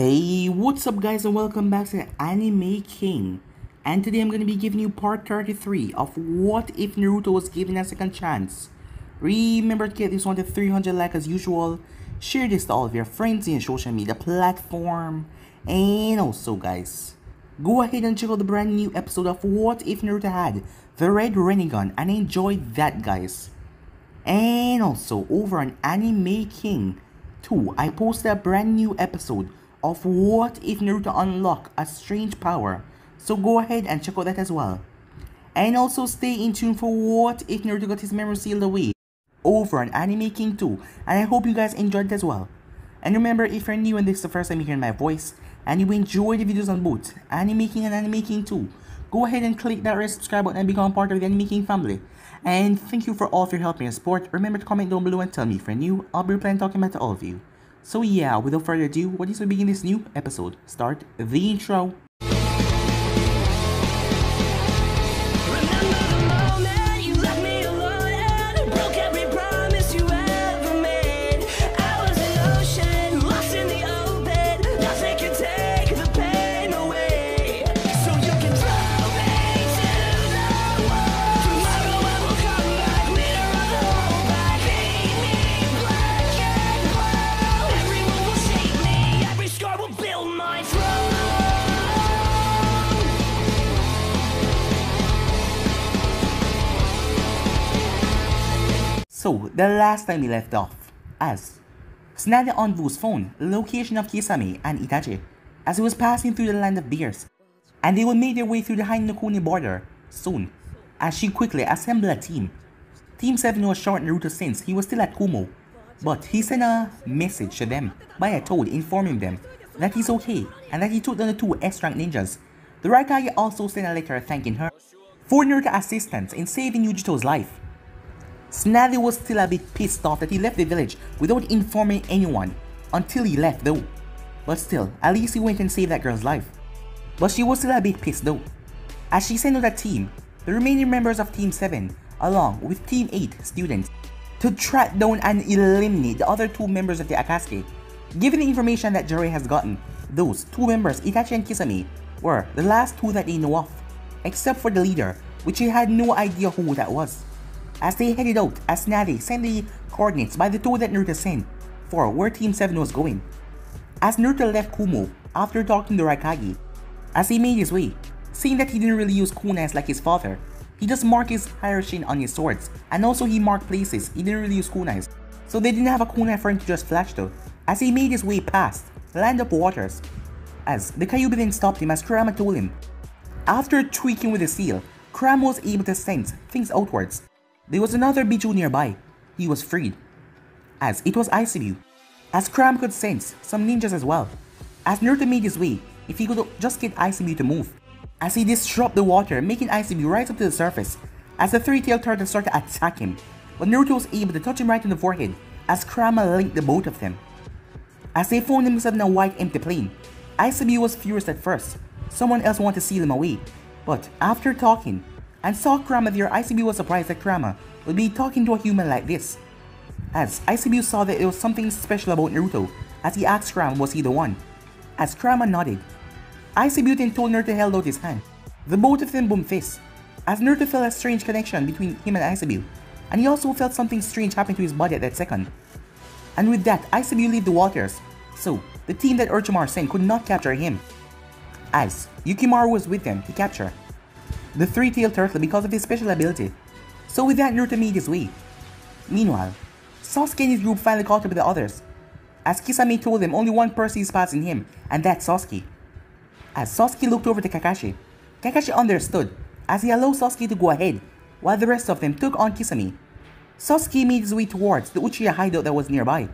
Hey, what's up guys and welcome back to Anime King. And today I'm going to be giving you part 33 of What If Naruto Was Given a Second Chance. Remember to get this one to 300 like as usual. Share this to all of your friends in your social media platform. And also guys, go ahead and check out the brand new episode of What If Naruto Had the Red Rinnegan and enjoy that guys. And also over on Anime King 2, I posted a brand new episode of what if Naruto unlock a strange power. So go ahead and check out that as well. And also stay in tune for what if Naruto got his memory sealed away over on Anime King 2 and I hope you guys enjoyed as well. And remember if you're new and this is the first time you're hearing my voice and you enjoy the videos on both Anime King and Anime King 2, go ahead and click that red subscribe button and become part of the Anime King family. And thank you for all of your help and support. Remember to comment down below and tell me if you're new. I'll be replying talking about to all of you. So yeah, without further ado, what is we begin this new episode? Start the intro. The last time we left off, as Tsunade Onvu's phone location of Kisame and Itachi as he was passing through the land of bears, and they would make their way through the Hinokuni border soon, as she quickly assembled a team. Team 7 was short Naruto since he was still at Kumo, but he sent a message to them by a toad informing them that he's okay and that he took down the two S-rank ninjas. The Raikage also sent a letter thanking her for Naruto's assistance in saving Yugito's life Tsunade was still a bit pissed off that he left the village without informing anyone until he left though. But still, at least he went and saved that girl's life. But she was still a bit pissed though. As she sent out a team, the remaining members of Team 7, along with Team 8 students, to track down and eliminate the other two members of the Akatsuki. Given the information that Jiraiya has gotten, those two members, Itachi and Kisame, were the last two that they know of, except for the leader, which he had no idea who that was. As they headed out, Tsunade sent the coordinates by the tool that Naruto sent for where Team 7 was going. As Naruto left Kumo after talking to Raikage, as he made his way, seeing that he didn't really use kunais like his father, he just marked his Hiraishin on his swords, and also he marked places he didn't really use kunais, so they didn't have a kunai for him to just flash though, as he made his way past Land of Waters. As the Kyuubi then stopped him as Kurama told him. After tweaking with the seal, Kurama was able to sense things outwards there was another Biju nearby. He was freed. As it was Isobu. As Cram could sense some ninjas as well. As Naruto made his way, if he could just get Isobu to move. As he disrupted the water, making Isobu rise up to the surface. As the three-tailed turtle started to attack him. But Naruto was able to touch him right in the forehead as Kurama linked the both of them. As they found themselves in a white empty plane, Isobu was furious at first. Someone else wanted to seal him away. But after talking, and saw Kurama there, Isobu was surprised that Kurama would be talking to a human like this. As Isobu saw that there was something special about Naruto, as he asked Kurama was he the one. As Kurama nodded, Isobu then told Naruto held out his hand. The both of them boomed fists, as Naruto felt a strange connection between him and Isobu, and he also felt something strange happen to his body at that second. And with that, Isobu left the waters, so the team that Orochimaru sent could not capture him. As Yukimaru was with them to capture, the three-tailed turtle because of his special ability. So with that, Naruto made his way. Meanwhile, Sasuke and his group finally caught up with the others. As Kisame told them only one person is passing him, and that's Sasuke. As Sasuke looked over to Kakashi, Kakashi understood as he allowed Sasuke to go ahead, while the rest of them took on Kisame. Sasuke made his way towards the Uchiha hideout that was nearby.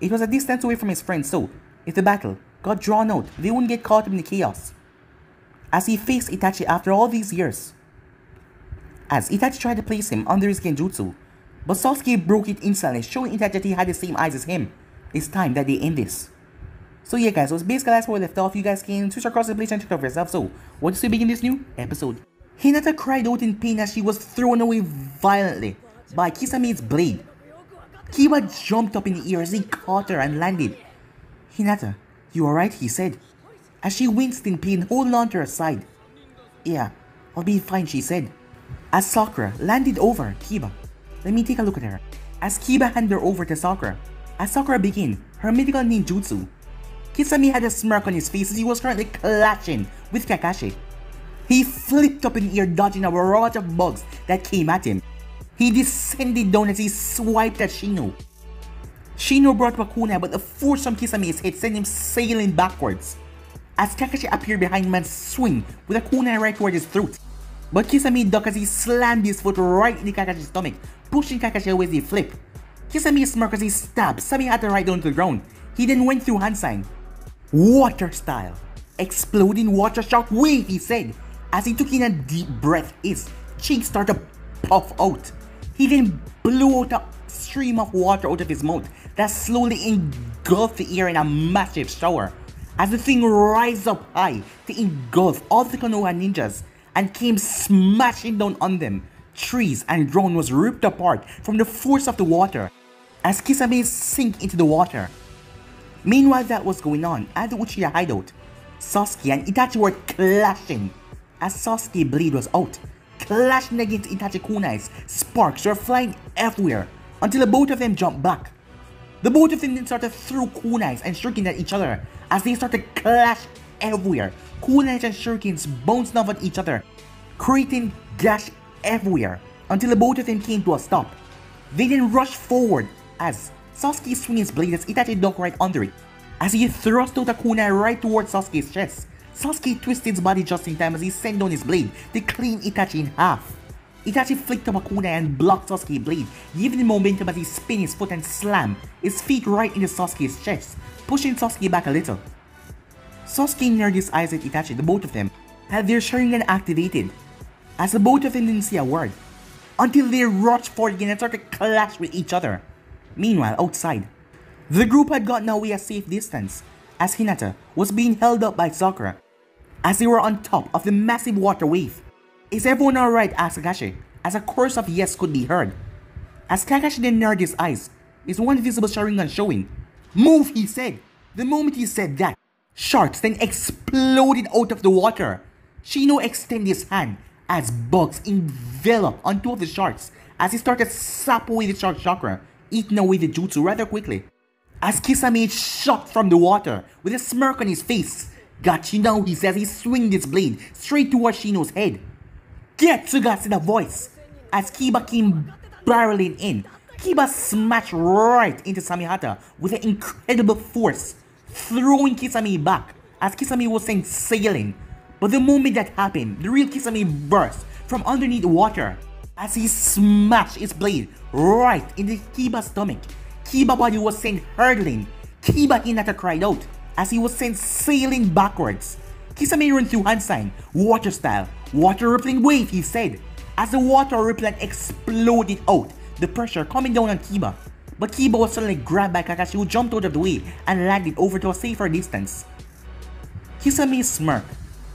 It was a distance away from his friends so, if the battle got drawn out, they wouldn't get caught in the chaos as he faced Itachi after all these years. As Itachi tried to place him under his genjutsu, but Sasuke broke it instantly, showing Itachi that he had the same eyes as him. It's time that they end this. So yeah guys, so it's basically that's where we left off. You guys can switch across the place and check out for yourself. So, what do you begin this new episode? Hinata cried out in pain as she was thrown away violently by Kisame's blade. Kiba jumped up in the air as he caught her and landed. Hinata, You alright? he said, as she winced in pain, holding on to her side. Yeah, I'll be fine, she said. As Sakura landed over Kiba. Let me take a look at her. As Kiba handed her over to Sakura. As Sakura began her medical ninjutsu. Kisame had a smirk on his face as he was currently clashing with Kakashi. He flipped up in the air dodging a barrage of bugs that came at him. He descended down as he swiped at Shino. Shino brought Wakuna but the force from Kisame's head sent him sailing backwards. As Kakashi appeared behind him and swing with a kunai right toward his throat. But Kisame ducked as he slammed his foot right in Kakashi's stomach, pushing Kakashi away as he flipped. Kisame smirked as he stabbed Samehada right down to the ground. He then went through hand sign. Water style. Exploding water shock wave, he said. As he took in a deep breath, his cheeks started to puff out. He then blew out a stream of water out of his mouth that slowly engulfed the air in a massive shower. As the thing rised up high to engulf all the Konoha ninjas and came smashing down on them, trees and ground was ripped apart from the force of the water as Kisame sank into the water. Meanwhile that was going on at the Uchiha hideout, Sasuke and Itachi were clashing as Sasuke blade was out, clashing against Itachi kunais. Sparks were flying everywhere until the both of them jumped back. The both of them then started throw kunais and shurikens at each other as they started to clash everywhere. Kunais and shurikens bounced off at each other, creating gash everywhere until the both of them came to a stop. They then rushed forward as Sasuke swung his blade as Itachi ducked right under it. As he thrust out a kunai right towards Sasuke's chest, Sasuke twisted his body just in time as he sent down his blade to clean Itachi in half. Itachi flicked up a kunai and blocked Sasuke's blade, giving him momentum as he spin his foot and slam his feet right into Sasuke's chest, pushing Sasuke back a little. Sasuke nerded his eyes at Itachi, the both of them had their Sharingan activated, as the both of them didn't say a word, until they rushed forward again and started to clash with each other. Meanwhile, outside, the group had gotten away a safe distance, as Hinata was being held up by Sakura, as they were on top of the massive water wave. Is everyone alright? asked Kakashi, as a chorus of yes could be heard. As Kakashi then narrowed his eyes, his one visible Sharingan showing. Move, he said. The moment he said that, sharks then exploded out of the water. Shino extended his hand as bugs enveloped on two of the sharks as he started to sap away the shark chakra, eating away the jutsu rather quickly. As Kisame shot from the water with a smirk on his face, now he says he swinged his blade straight towards Shino's head. Get Gatsuga in a voice as Kiba came barreling in. Kiba smashed right into Samehada with an incredible force, throwing Kisame back as Kisame was sent sailing. But the moment that happened, the real Kisame burst from underneath water as he smashed his blade right into Kiba's stomach. Kiba body was sent hurtling. Kiba Hinata cried out as he was sent sailing backwards. Kisame ran through hand sign, water style, water rippling wave he said, as the water rippling exploded out, the pressure coming down on Kiba. But Kiba was suddenly grabbed by Kakashi who jumped out of the way and landed over to a safer distance. Kisame smirked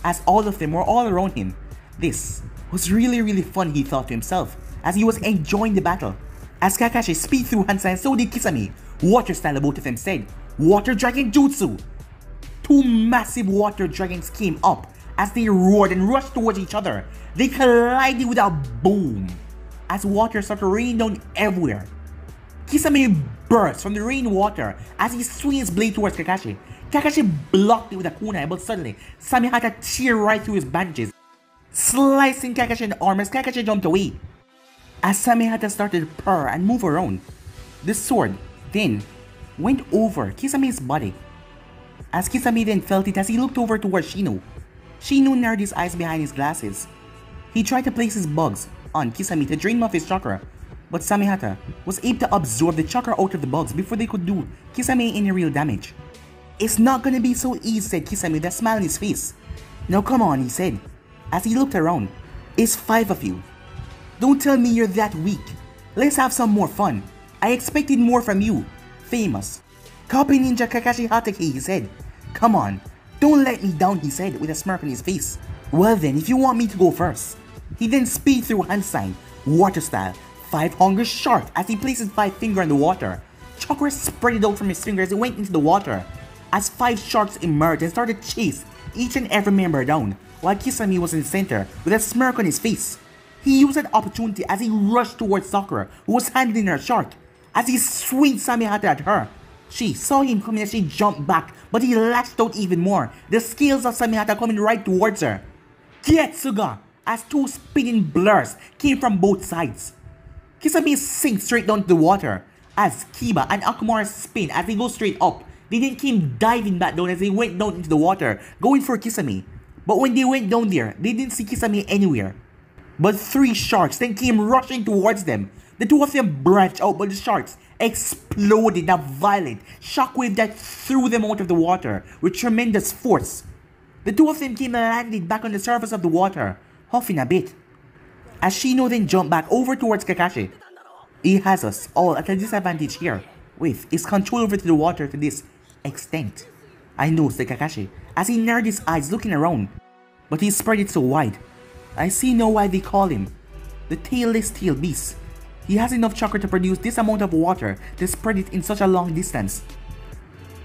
as all of them were all around him. This was really really fun he thought to himself as he was enjoying the battle. As Kakashi speed through hand sign, so did Kisame. Water style both of them said, Water Dragon Jutsu! Two massive water dragons came up as they roared and rushed towards each other. They collided with a boom as water started raining down everywhere. Kisame burst from the rainwater as he swung his blade towards Kakashi. Kakashi blocked it with a kunai, but suddenly Samehada tear right through his bandages, slicing Kakashi in the arm as Kakashi jumped away. As Samehada started to purr and move around, the sword then went over Kisame's body. As Kisame then felt it as he looked over towards Shino, Shino narrowed his eyes behind his glasses. He tried to place his bugs on Kisame to drain him of his chakra, but Samehada was able to absorb the chakra out of the bugs before they could do Kisame any real damage. It's not gonna be so easy, said Kisame with a smile on his face. Now come on, he said, as he looked around. It's five of you. Don't tell me you're that weak. Let's have some more fun. I expected more from you. Famous. Copy Ninja Kakashi Hatake, he said. Come on, don't let me down, he said with a smirk on his face. Well then, if you want me to go first. He then speed through hand sign, water style, five hunger shark as he places five finger in the water. Chakra spread out from his finger as he went into the water. as five sharks emerged and started chase each and every member down, while Kisame was in the center with a smirk on his face. He used that opportunity as he rushed towards Sakura, who was handling her shark. As he swung Samehada at her, she saw him coming as she jumped back, but he lashed out even more, the scales of Samehada coming right towards her. Gatsuga! As two spinning blurs came from both sides. Kisame sinks straight down to the water, as Kiba and Akamaru spin as they go straight up. They then came diving back down as they went down into the water, going for Kisame. But when they went down there, they didn't see Kisame anywhere. But three sharks then came rushing towards them. The two of them branched out, but the sharks exploded a violent shockwave that threw them out of the water with tremendous force. The two of them came and landed back on the surface of the water, huffing a bit. As Shino then jumped back over towards Kakashi, he has us all at a disadvantage here, with his control over the water to this extent. I noticed the Kakashi as he narrowed his eyes looking around, but he spread it so wide I see now why they call him the tailless tail beast. He has enough chakra to produce this amount of water to spread it in such a long distance.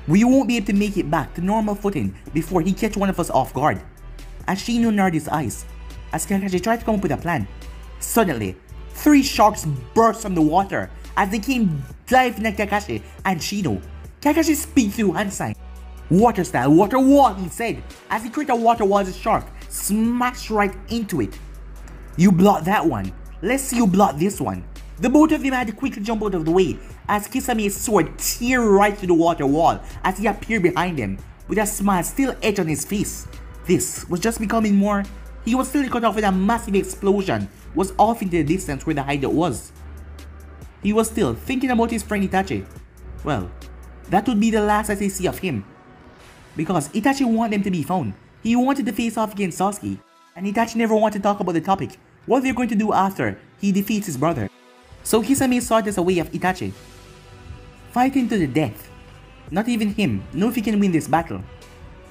We won't be able to make it back to normal footing before he catch one of us off guard. As Shino narrowed his eyes, as Kakashi tried to come up with a plan, suddenly, three sharks burst from the water as they came diving at Kakashi and Shino. Kakashi speaks through hand sign. Water style, water wall, he said, as he created a water wall as a shark smash right into it. You block that one. Let's see you block this one. The both of them had to quickly jump out of the way as Kisame's sword tear right through the water wall as he appeared behind them with a smile still etched on his face. This was just becoming more. He was still cut off with a massive explosion was off into the distance where the hideout was. He was still thinking about his friend Itachi. Well, that would be the last that they see of him. Because Itachi wanted them to be found he wanted to face off against Sasuke, and Itachi never wanted to talk about the topic, what they're going to do after he defeats his brother. So Kisame saw it as a way of Itachi. Fighting to the death. Not even him know if he can win this battle.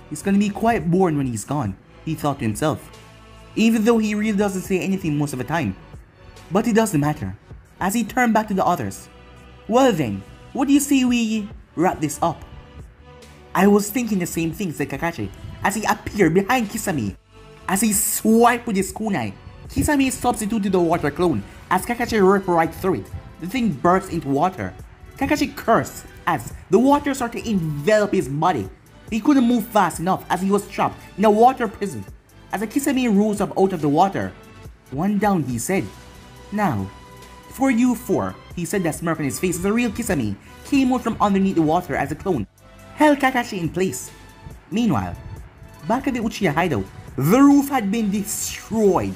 He's gonna be quite bored when he's gone, he thought to himself. Even though he really doesn't say anything most of the time. But it doesn't matter, as he turned back to the others. Well then, what do you say we wrap this up? I was thinking the same thing, said Kakashi, as he appeared behind Kisame. As he swiped with his kunai, Kisame substituted the water clone as Kakashi ripped right through it. The thing burst into water. Kakashi cursed as the water started to envelop his body. He couldn't move fast enough as he was trapped in a water prison. As a Kisame rose up out of the water, one down he said, Now, for you four, he said that smirk on his face as a real Kisame came out from underneath the water as a clone, held Kakashi in place. Meanwhile, back at the Uchiha hideout, the roof had been destroyed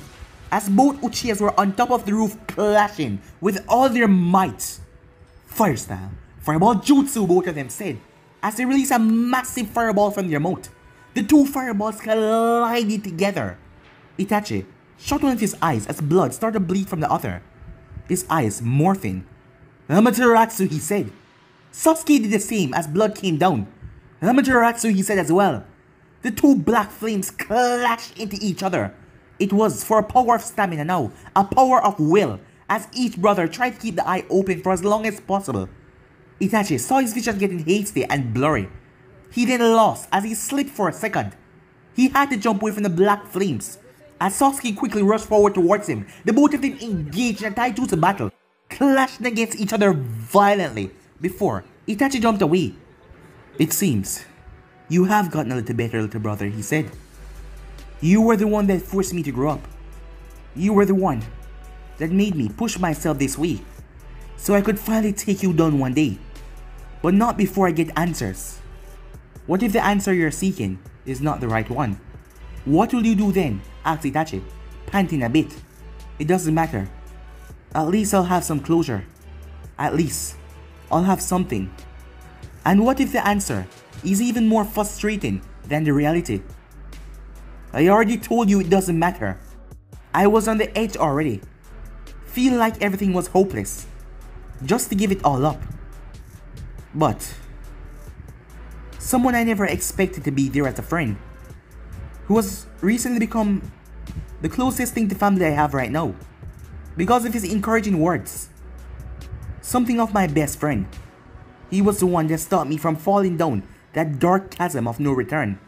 as both Uchihas were on top of the roof clashing with all their might. Fire style, fireball jutsu both of them said as they released a massive fireball from their mouth. The two fireballs collided together. Itachi shot one of his eyes as blood started to bleed from the other. His eyes morphing. Amaterasu, he said. Sasuke did the same as blood came down. Amaterasu, he said as well. The two black flames clashed into each other. It was for a power of stamina now, a power of will, as each brother tried to keep the eye open for as long as possible. Itachi saw his vision getting hasty and blurry. He then lost as he slipped for a second. He had to jump away from the black flames. As Sasuke quickly rushed forward towards him, the both of them engaged in a taijutsu battle, clashing against each other violently before Itachi jumped away. It seems you have gotten a little better, little brother, he said. You were the one that forced me to grow up. You were the one that made me push myself this way so I could finally take you down one day. But not before I get answers. What if the answer you're seeking is not the right one? What will you do then? asked Itachi, panting a bit. It doesn't matter. At least I'll have some closure. At least, I'll have something. And what if the answer is even more frustrating than the reality. I already told you it doesn't matter. I was on the edge already. Feel like everything was hopeless. Just to give it all up. But, someone I never expected to be there as a friend, who has recently become the closest thing to family I have right now, because of his encouraging words. Something of my best friend. He was the one that stopped me from falling down that dark chasm of no return.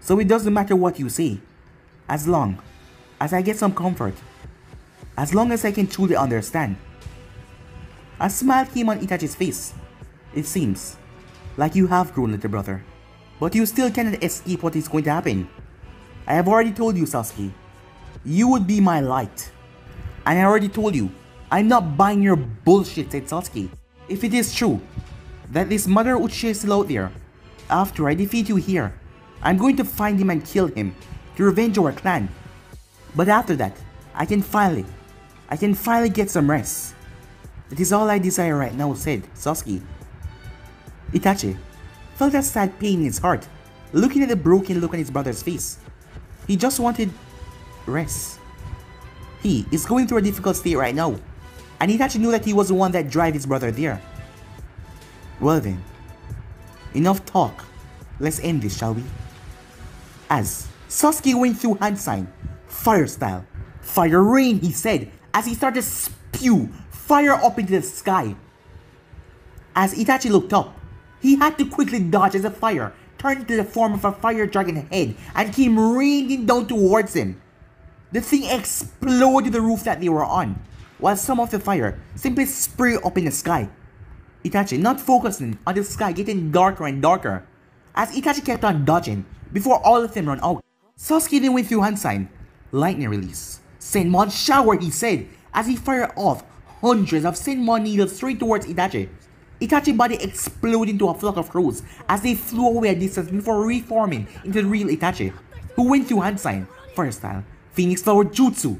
So it doesn't matter what you say, as long as I get some comfort, as long as I can truly understand. A smile came on Itachi's face. It seems like you have grown, little brother, but you still cannot escape what is going to happen. I have already told you, Sasuke, you would be my light. And I already told you, I'm not buying your bullshit, said Sasuke. If it is true that this Mother Uchiha is still out there, after I defeat you here, I'm going to find him and kill him to revenge our clan. But after that, I can finally, I can finally get some rest. That is all I desire right now, said Sasuke. Itachi felt a sad pain in his heart, looking at the broken look on his brother's face. He just wanted rest. He is going through a difficult state right now, and Itachi knew that he was the one that drive his brother there. Well then, enough talk. Let's end this, shall we? As Sasuke went through hand sign, fire style. Fire rain, he said, as he started to spew fire up into the sky. As Itachi looked up, he had to quickly dodge as a fire turned into the form of a fire dragon head and came raining down towards him. The thing exploded the roof that they were on, while some of the fire simply sprayed up in the sky. Itachi not focusing on the sky getting darker and darker, as Itachi kept on dodging before all of them run out. Sasuke then went through hand sign, lightning release, Senbon shower he said as he fired off hundreds of Senbon needles straight towards Itachi. Itachi body exploded into a flock of crows as they flew away a distance before reforming into the real Itachi, who went through hand sign, fire style, phoenix flower jutsu,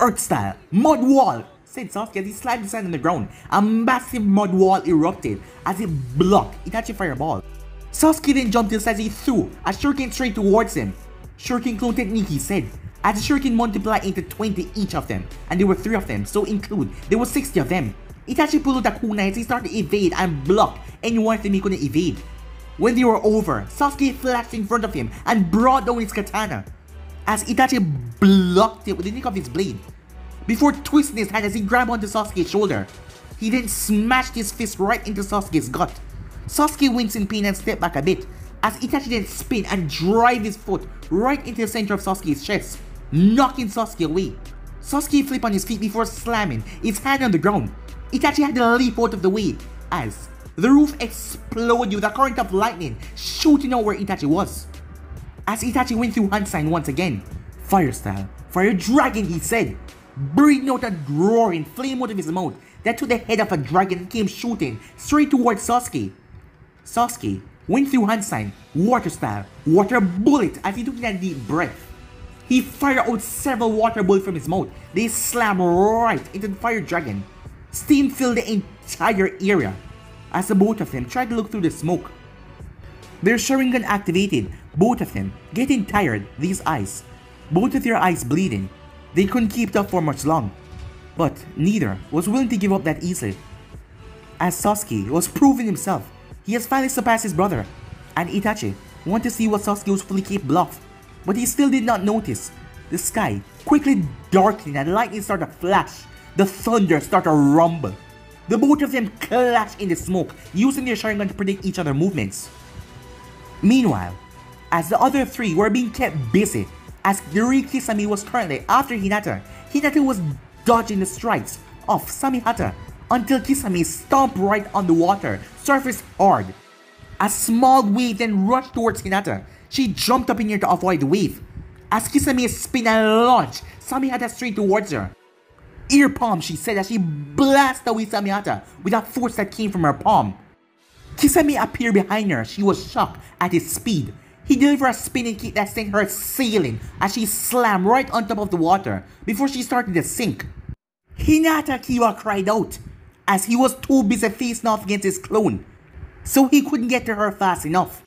earth style, mud wall, said Sasuke as he his hand on the ground. A massive mud wall erupted as it blocked Itachi fireball. Sasuke then jumped inside as he threw a shuriken straight towards him. Shuriken clone technique he said, as the shuriken multiplied into 20 each of them, and there were 3 of them, so include, there were 60 of them. Itachi pulled out the kunai he started to evade and block anyone he couldn't evade. When they were over, Sasuke flashed in front of him and brought down his katana, as Itachi blocked it with the nick of his blade, before twisting his hand as he grabbed onto Sasuke's shoulder. He then smashed his fist right into Sasuke's gut. Sasuke winced in pain and stepped back a bit, as Itachi then spin and drive his foot right into the center of Sasuke's chest, knocking Sasuke away. Sasuke flipped on his feet before slamming his hand on the ground. Itachi had to leap out of the way as the roof exploded with a current of lightning shooting out where Itachi was. As Itachi went through hand sign once again, fire style, fire dragon he said, breathing out a roaring flame out of his mouth that took the head of a dragon and came shooting straight towards Sasuke. Sasuke went through hand sign, water style, water bullet as he took in a deep breath. He fired out several water bullets from his mouth. They slammed right into the fire dragon. Steam filled the entire area as the both of them tried to look through the smoke. Their Sharingan activated, both of them getting tired, these eyes. Both of their eyes bleeding. They couldn't keep it up for much long. But neither was willing to give up that easily. As Sasuke was proving himself, he has finally surpassed his brother, and Itachi wanted to see what Sasuke was fully capable of, but he still did not notice. The sky quickly darkening and lightning started to flash. The thunder started to rumble. The both of them clashed in the smoke, using their Sharingan to predict each other's movements. Meanwhile, as the other three were being kept busy, as Yuri Kisame was currently after Hinata, Hinata was dodging the strikes of Samehada until Kisame stomped right on the water, surfaced hard. A small wave then rushed towards Hinata. She jumped up in air to avoid the wave. As Kisame spin and launched, Samehada straight towards her. Ear palm, she said that she blasted away Samehada with a force that came from her palm. Kisame appeared behind her. She was shocked at his speed. He delivered a spinning kick that sent her sailing as she slammed right on top of the water before she started to sink. Hinata Kiba cried out as he was too busy facing off against his clone, so he couldn't get to her fast enough.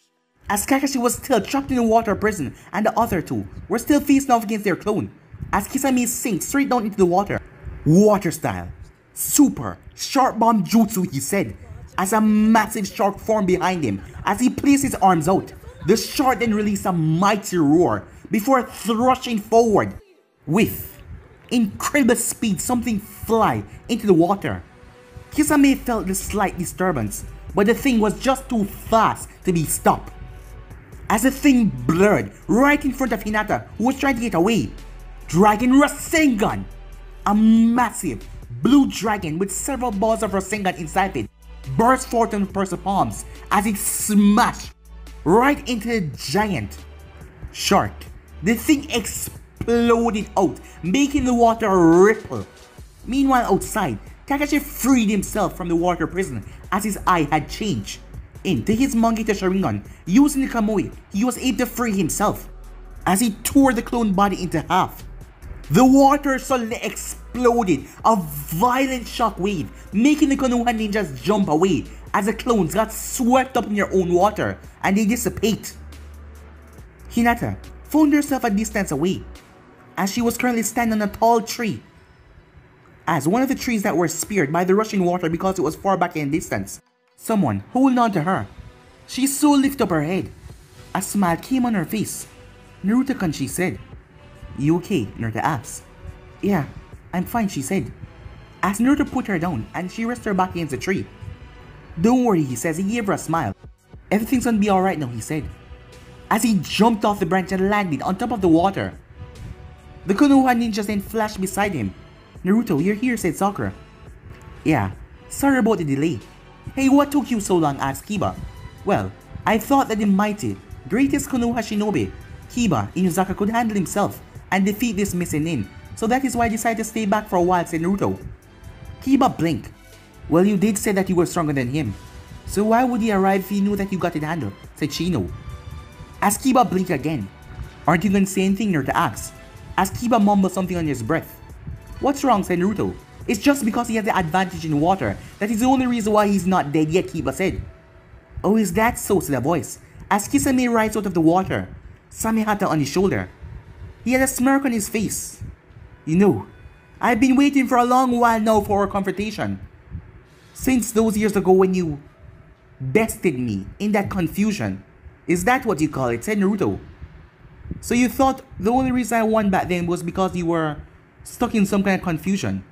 As Kakashi was still trapped in the water prison and the other two were still facing off against their clone, as Kisame sank straight down into the water. Water style. Super sharp bomb jutsu he said as a massive shark formed behind him as he placed his arms out. The shark then released a mighty roar before thrusting forward with incredible speed something fly into the water. Kisame felt the slight disturbance, but the thing was just too fast to be stopped. As the thing blurred right in front of Hinata, who was trying to get away, Dragon Rasengan! A massive blue dragon with several balls of Rasengan inside it burst forth on Percy palms as it smashed right into the giant shark. The thing exploded out, making the water ripple. Meanwhile outside, Kakashi freed himself from the water prison as his eye had changed. Into his Mangekyo Sharingan, using the Kamui, he was able to free himself as he tore the clone body into half. The water suddenly exploded, a violent shock wave, making the Konoha ninjas jump away as the clones got swept up in their own water and they dissipate. Hinata found herself a distance away as she was currently standing on a tall tree as one of the trees that were speared by the rushing water because it was far back in distance. Someone holding on to her. She so lifted up her head. A smile came on her face. Naruto-kun, she said. You okay? Naruto asks. Yeah, I'm fine, she said. As Naruto put her down and she rested her back against the tree. Don't worry, he says. He gave her a smile. Everything's gonna be alright now, he said. As he jumped off the branch and landed on top of the water. The Konoha ninjas then flashed beside him Naruto, you're here, said Sakura. Yeah, sorry about the delay. Hey, what took you so long, asked Kiba. Well, I thought that the mighty, greatest Konoha shinobi, Kiba Inuzaka could handle himself and defeat this missing Nin, so that is why I decided to stay back for a while, said Naruto. Kiba blinked. Well, you did say that you were stronger than him. So why would he arrive if he knew that you got it handled, said Shino. As Kiba blinked again, aren't you gonna say anything, Naruto asked, as Kiba mumbled something on his breath. What's wrong, said Naruto? It's just because he has the advantage in water that is the only reason why he's not dead yet, Kiba said. Oh, is that so, said a voice, as Kisame rides out of the water, Samehada on his shoulder. He had a smirk on his face. You know, I've been waiting for a long while now for our confrontation. Since those years ago when you bested me in that confusion. Is that what you call it? said Naruto. So you thought the only reason I won back then was because you were stuck in some kind of confusion.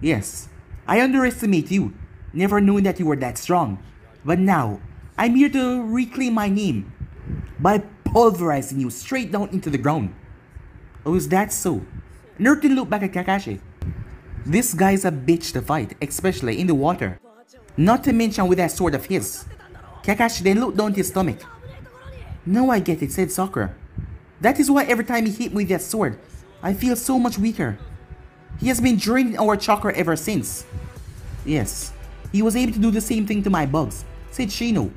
Yes, I underestimate you, never knowing that you were that strong. But now, I'm here to reclaim my name by pulverizing you straight down into the ground. Oh, is that so? Naruto looked back at Kakashi. This guy's a bitch to fight, especially in the water. Not to mention with that sword of his. Kakashi then looked down his stomach. Now I get it, said Sakura. That is why every time he hit me with that sword, I feel so much weaker. He has been draining our chakra ever since. Yes, he was able to do the same thing to my bugs, said Shino.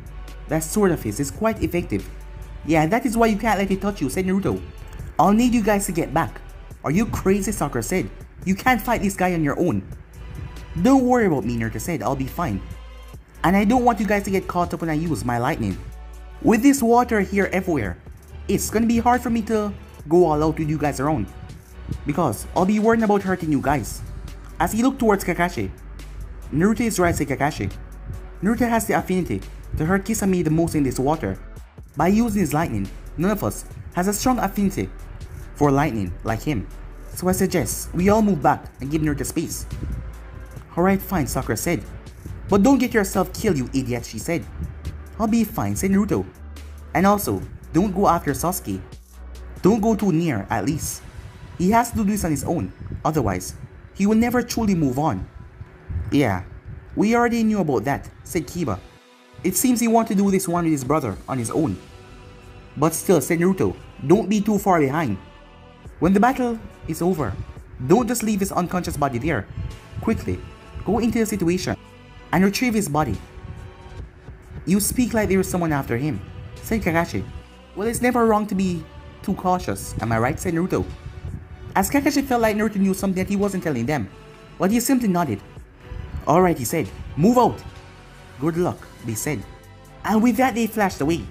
That sword of his is quite effective. Yeah, that is why you can't let it touch you, said Naruto. I'll need you guys to get back. Are you crazy, Sakura said. You can't fight this guy on your own. Don't worry about me, Naruto said, I'll be fine. And I don't want you guys to get caught up when I use my lightning. With this water here everywhere, it's gonna be hard for me to go all out with you guys around because I'll be worrying about hurting you guys. As he looked towards Kakashi, Naruto is right said Kakashi. Naruto has the affinity to hurt Kisame the most in this water. By using his lightning, none of us has a strong affinity for lightning like him. So I suggest we all move back and give Naruto space. Alright fine, Sakura said. But don't get yourself killed you idiot, she said. I'll be fine, said Naruto. And also, don't go after Sasuke. Don't go too near, at least. He has to do this on his own, otherwise, he will never truly move on. Yeah, we already knew about that, said Kiba. It seems he wanted to do this one with his brother on his own. But still, said Naruto, don't be too far behind. When the battle is over, don't just leave his unconscious body there. Quickly, go into the situation and retrieve his body. You speak like there is someone after him, said Kakashi. Well, it's never wrong to be too cautious, am I right, said Naruto. As Kakashi felt like Naruto knew something that he wasn't telling them, but he simply nodded. Alright, he said, move out. Good luck, they said. And with that they flashed away.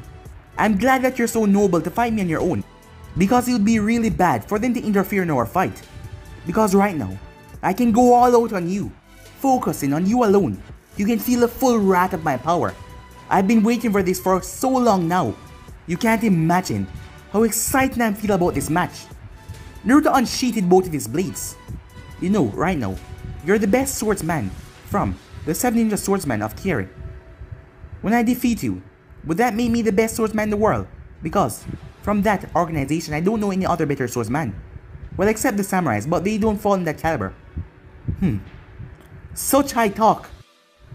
I'm glad that you're so noble to fight me on your own, because it would be really bad for them to interfere in our fight. Because right now, I can go all out on you, focusing on you alone. You can feel the full wrath of my power. I've been waiting for this for so long now. You can't imagine how excited I feel about this match. Naruto unsheathed both of his blades. You know, right now, you're the best swordsman from the 7 Ninja Swordsman of Kiri. When I defeat you, would that make me the best swordsman in the world? Because from that organization, I don't know any other better swordsman. Well, except the samurais, but they don't fall in that caliber. Hmm. Such high talk.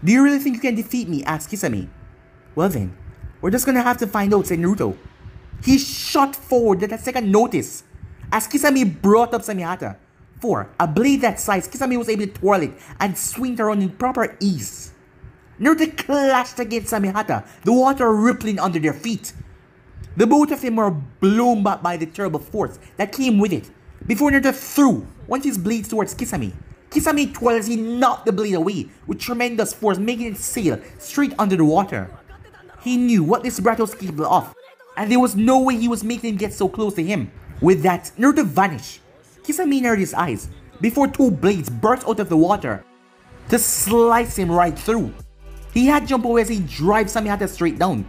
Do you really think you can defeat me? asked Kisame. Well then, we're just gonna have to find out, said Naruto. He shot forward at a second notice as Kisame brought up Samehada. For a blade that size, Kisame was able to twirl it and swing it around in proper ease. Naruto clashed against Samehada, the water rippling under their feet. The both of them were blown back by the terrible force that came with it, before Naruto threw one of his blades towards Kisame. Kisame twirls he knocked the blade away with tremendous force, making it sail straight under the water. He knew what this brat was capable of, and there was no way he was making him get so close to him. With that, Naruto vanished. Kisame narrowed his eyes before two blades burst out of the water to slice him right through. He had jumped away as he drives Samehada straight down.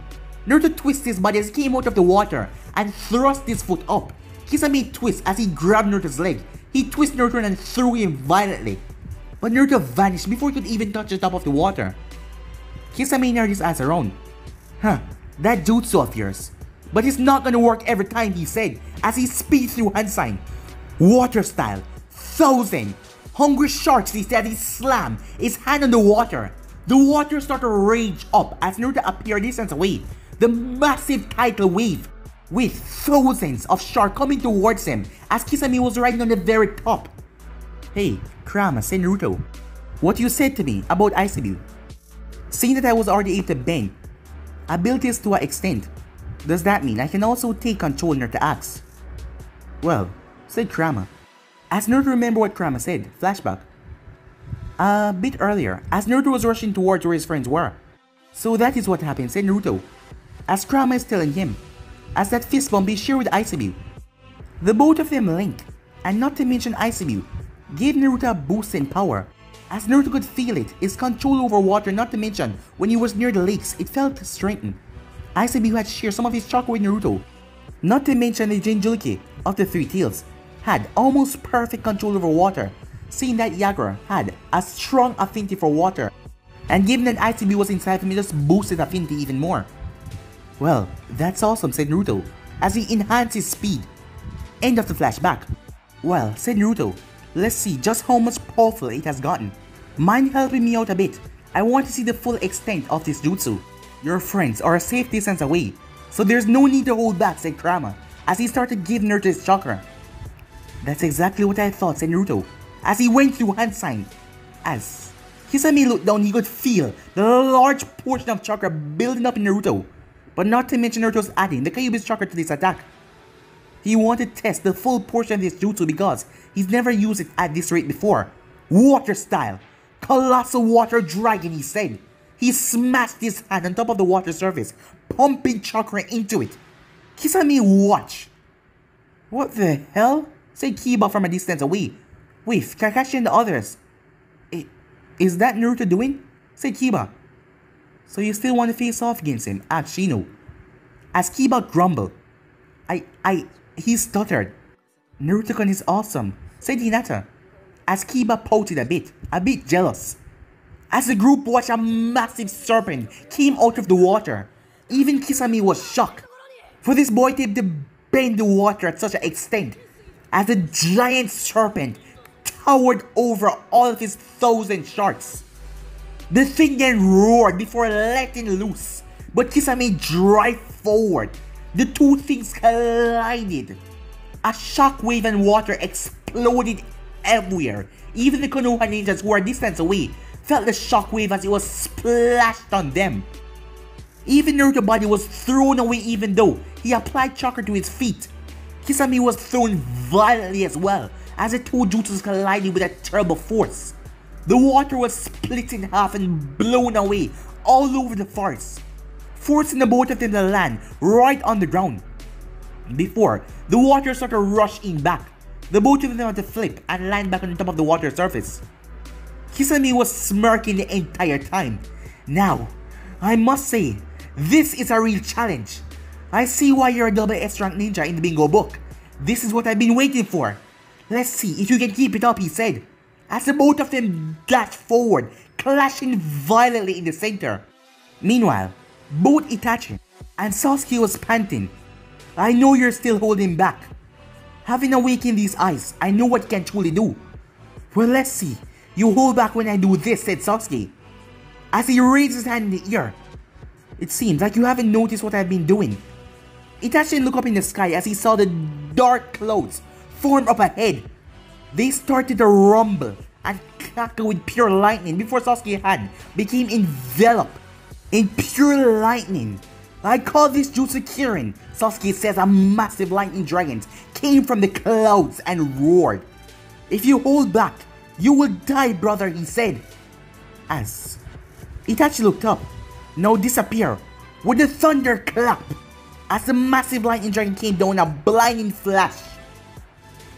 Naruto twists his body as he came out of the water and thrust his foot up. Kisame twists as he grabbed Naruto's leg. He twisted Naruto and threw him violently. But Naruto vanished before he could even touch the top of the water. Kisame narrowed his eyes around. Huh, that jutsu of yours. But it's not gonna work every time, he said, as he speeds through hand sign. Water style, thousand. Hungry sharks, he said, he slammed his hand on the water. The water started to rage up as Naruto appeared distance away. The massive tidal wave with thousands of sharks coming towards him as Kisame was riding on the very top. Hey, Kurama, said Naruto. What you said to me about Isobu. Seeing that I was already able to bend abilities to an extent, does that mean I can also take control Naruto acts? Well, said Kurama. As Naruto remember what Kurama said, flashback. A bit earlier, as Naruto was rushing towards where his friends were. So that is what happened, said Naruto. As Kurama is telling him, as that fist bump is shared with Isobu. The both of them link, and not to mention Isobu, gave Naruto a boost in power. As Naruto could feel it, his control over water not to mention, when he was near the lakes, it felt strengthened. Isobu had shared some of his chakra with Naruto. Not to mention the Jinchuriki of the Three Tails, had almost perfect control over water, seeing that Yagura had a strong affinity for water, and given that Isobu was inside him, it just boosted affinity even more. Well, that's awesome, said Naruto, as he enhanced his speed. End of the flashback. Well, said Naruto, let's see just how much powerful it has gotten. Mind helping me out a bit? I want to see the full extent of this jutsu. Your friends are a safe distance away, so there's no need to hold back, said Kurama, as he started giving Naruto his chakra. That's exactly what I thought, said Naruto, as he went through hand sign. As Kisame looked down, he could feel the large portion of chakra building up in Naruto. But not to mention Naruto's adding the Kyuubi's chakra to this attack. He wanted to test the full portion of this jutsu because he's never used it at this rate before. Water style. Colossal water dragon, he said. He smashed his hand on top of the water surface, pumping chakra into it. Kisame watch. What the hell? said Kiba from a distance away. With Kakashi and the others. Is that Naruto doing? said Kiba. So you still want to face off against him? Ah, asked Shino. As Kiba grumbled. I, I, he stuttered. Naruto-kun is awesome, said Hinata. As Kiba pouted a bit, a bit jealous. As the group watched a massive serpent came out of the water, even Kisame was shocked. For this boy to bend the water at such an extent, as the giant serpent towered over all of his thousand sharks. The thing then roared before letting loose, but Kisame drive forward. The two things collided. A shockwave and water exploded everywhere. Even the Konoha ninjas who are distance away felt the shockwave as it was splashed on them. Even Naruto's body was thrown away even though he applied chakra to his feet. Kisame was thrown violently as well as the two jutsus collided with a terrible force. The water was split in half and blown away all over the forest, forcing the boat of them to land right on the ground. Before, the water started rushing back. The boat them had to flip and land back on the top of the water surface. Kisame was smirking the entire time. Now, I must say, this is a real challenge. I see why you're a double S rank ninja in the bingo book. This is what I've been waiting for. Let's see if you can keep it up, he said as the both of them dashed forward, clashing violently in the center. Meanwhile, Both Itachi and Sasuke was panting. I know you're still holding back. Having awakened these eyes, I know what you can truly do. Well, let's see. You hold back when I do this, said Sasuke. As he raised his hand in the air. It seems like you haven't noticed what I've been doing. Itachi looked up in the sky as he saw the dark clouds form up ahead. They started to rumble and crackle with pure lightning before Sasuke's hand became enveloped in pure lightning. I call this Jutsu Kirin. Sasuke says a massive lightning dragon came from the clouds and roared. If you hold back, you will die, brother, he said. As Itachi looked up, now disappear with a thunder clap as the massive lightning dragon came down a blinding flash.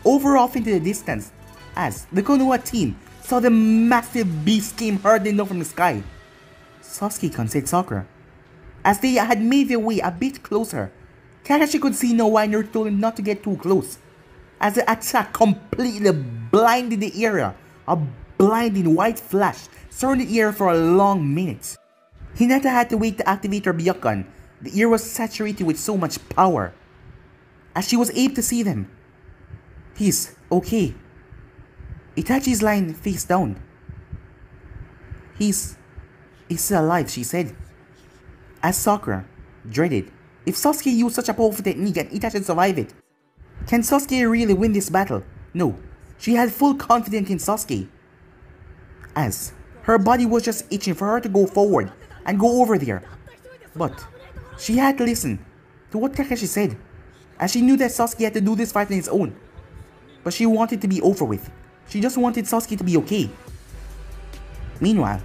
Over off into the distance, as the Konoha team saw the massive beast came hurtling down from the sky. Sasuke considered Sakura. As they had made their way a bit closer, Kakashi could see no why Naruto told him not to get too close. As the attack completely blinded the area, a blinding white flash surrounded the area for a long minute. Hinata had to wait to activate her Byakugan. The air was saturated with so much power. As she was able to see them, he's okay. Itachi's lying face down. He's He's still alive, she said. As Sakura dreaded, if Sasuke used such a powerful technique and Itachi survive it, can Sasuke really win this battle? No, she had full confidence in Sasuke. As her body was just itching for her to go forward and go over there. But she had to listen to what Kakashi said, as she knew that Sasuke had to do this fight on his own. But she wanted to be over with. She just wanted Sasuke to be okay. Meanwhile,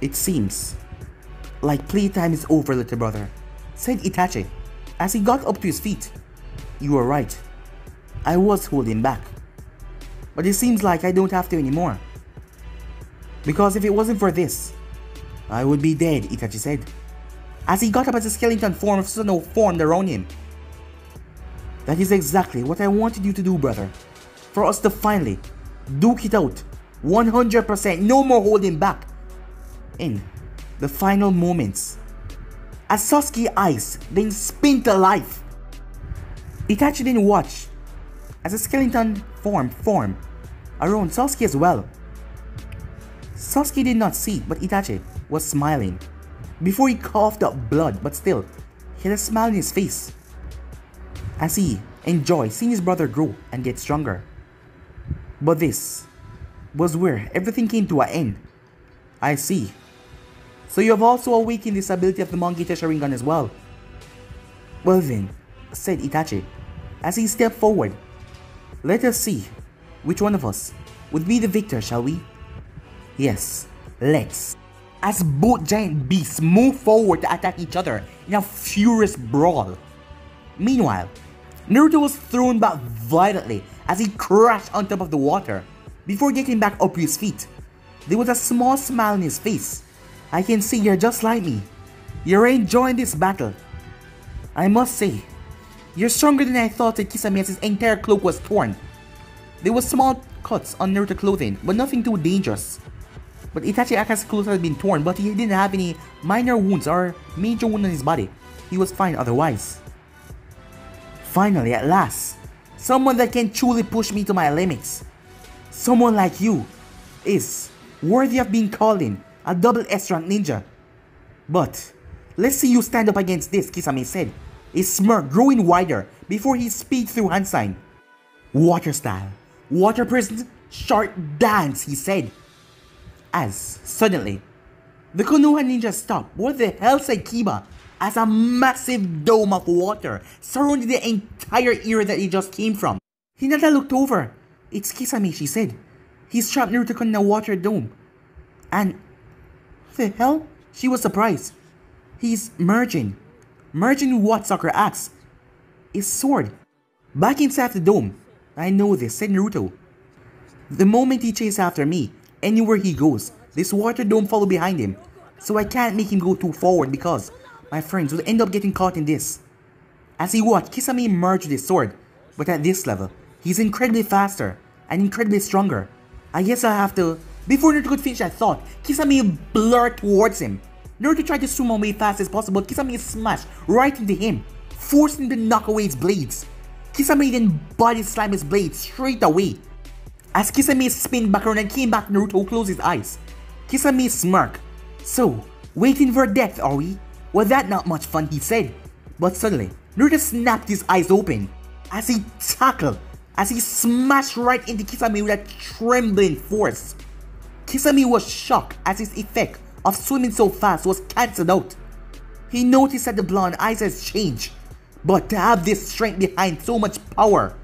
it seems like playtime is over, little brother, said Itachi as he got up to his feet. You are right. I was holding back. But it seems like I don't have to anymore. Because if it wasn't for this, I would be dead, Itachi said. As he got up as a skeleton form of Susanoo formed around him. That is exactly what I wanted you to do, brother. For us to finally duke it out. 100%, no more holding back in the final moments. As Sasuke's eyes then spin to life, Itachi didn't watch as a skeleton form formed around Sasuke as well. Sasuke did not see, but Itachi was smiling. Before he coughed up blood, but still, he had a smile on his face. As he enjoyed seeing his brother grow and get stronger. But this was where everything came to an end. I see, so you have also awakened this ability of the Mangekyo Sharingan as well. Well then, said Itachi, as he stepped forward. Let us see which one of us would be the victor, shall we? Yes, let's. As both giant beasts move forward to attack each other in a furious brawl. Meanwhile, Naruto was thrown back violently as he crashed on top of the water. Before getting back up to his feet, there was a small smile on his face I can see you're just like me. You're enjoying this battle. I must say, you're stronger than I thought that his entire cloak was torn. There were small cuts on Naruto's clothing, but nothing too dangerous. But Itachi Aka's clothes had been torn, but he didn't have any minor wounds or major wound on his body. He was fine otherwise. Finally, at last, someone that can truly push me to my limits. Someone like you is worthy of being called in a double S rank ninja. But, let's see you stand up against this, Kisame said, his smirk growing wider before he speed through hand sign. Water style, water prison, shark dance, he said. As, suddenly, the Konoha ninja stopped. What the hell said Kiba? As a massive dome of water surrounded the entire area that he just came from. Hinata looked over. It's Kisame, she said. He's trapped Naruto in a water dome. And the hell? She was surprised. He's merging. Merging what Sakura asks. His sword. Back inside the dome. I know this, said Naruto. The moment he chases after me, anywhere he goes, this water dome follow behind him. So I can't make him go too forward because my friends will end up getting caught in this. As he watched, Kisame merge with his sword, but at this level, he's incredibly faster and incredibly stronger. I guess I'll have to before Naruto could finish that thought, Kisame blurred towards him. Naruto tried to swim away as fast as possible, Kisame smashed right into him, forcing him to knock away his blades. Kisame then body slammed his blade straight away. As Kisame spun back around and came back, Naruto closed his eyes. Kisame smirked. So, waiting for death, are we? Well, that not much fun, he said. But suddenly, Naruto snapped his eyes open as he tackled, as he smashed right into Kisame with a trembling force. Kisame was shocked as his effect of swimming so fast was cancelled out. He noticed that the blonde eyes has changed, but to have this strength behind so much power.